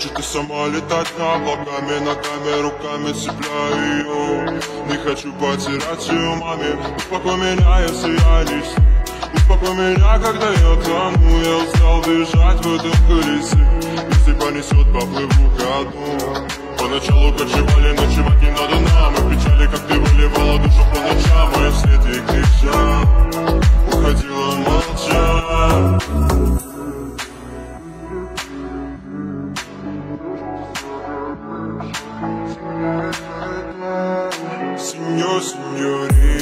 хочет и сама летать на облаками Ногами, руками цепляю. Ее Не хочу потерять ее маме. Успокой меня, если я не. Успокой меня, когда я тону Я устал бежать в этом колесе. Если понесет, поплыву ко дну Поначалу кочевали, ночевать не надо нам. И печали, как ты выливала душу по ночам. А я вслед ей Уходила молча señorita.